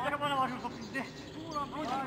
Olha, mano, eu acho que eu vou prender.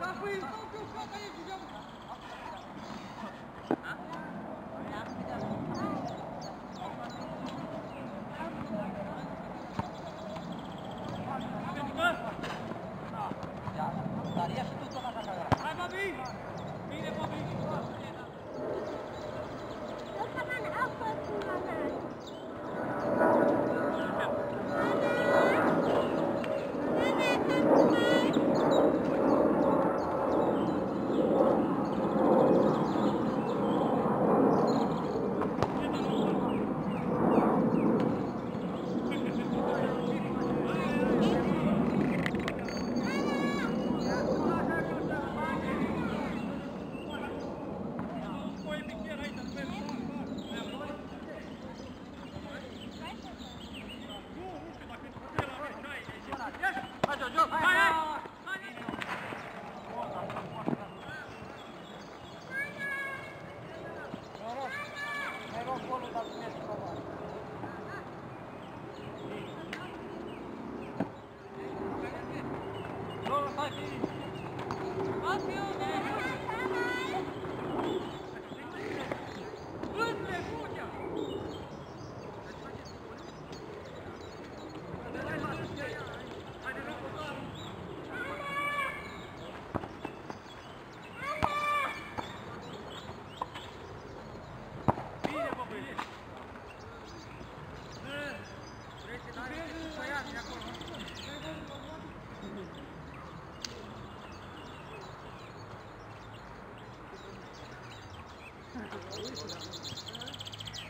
Tá, foi, então, que o canto aí, digamos. Ah?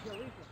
有危险。